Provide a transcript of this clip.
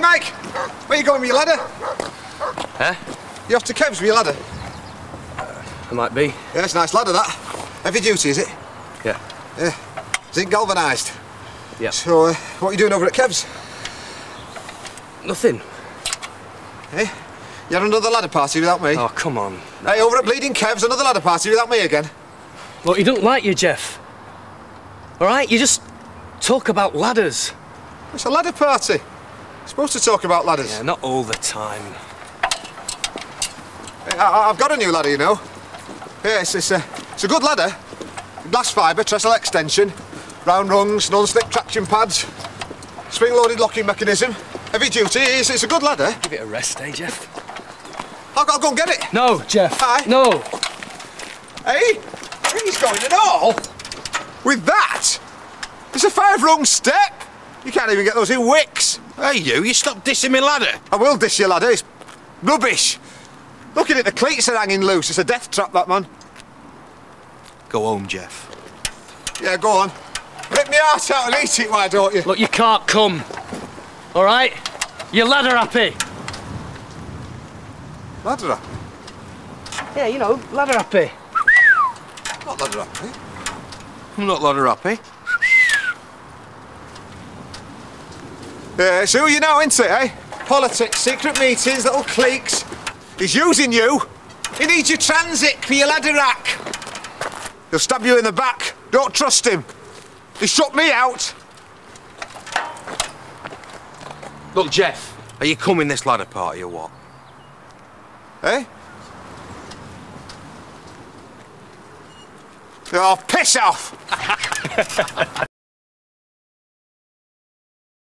Hey, Mike! Where you going with your ladder? Huh? You off to Kev's with your ladder? It might be. Yeah, it's a nice ladder, that. Heavy duty, is it? Yeah. Yeah. Zinc galvanised. Yeah. So, uh, what are you doing over at Kev's? Nothing. Hey? You had another ladder party without me? Oh, come on. Hey, over at Bleeding Kev's, another ladder party without me again. Look, he don't like you, Jeff. All right? You just talk about ladders. It's a ladder party. Supposed to talk about ladders. Yeah, not all the time. I, have got a new ladder, you know. Yeah, it's, it's, a, it's a good ladder. Glass fibre, trestle extension, round rungs, non-slip traction pads, spring-loaded locking mechanism, heavy duty. It's, it's a good ladder. Give it a rest, eh, Jeff? I've got to go and get it. No, Jeff. Aye. No. Hey, he's going at all. With that, it's a five-rung step. You can't even get those in Wickes. Hey, you, you stop dissing me ladder. I will dish your ladder. It's rubbish. Looking at it, the cleats are hanging loose. It's a death trap, that man. Go home, Jeff. Yeah, go on. Rip me heart out and eat it, why don't you? Look, you can't come. All right? You're ladder happy. Ladder up. Yeah, you know, ladder happy. Not ladder up, eh? I'm not ladder happy. Yeah, so you know, isn't it, eh? Politics, secret meetings, little cliques. He's using you. He needs your transit for your ladder rack. He'll stab you in the back. Don't trust him. He shut me out. Look, Jeff, are you coming this ladder party or what? Eh? Oh, piss off!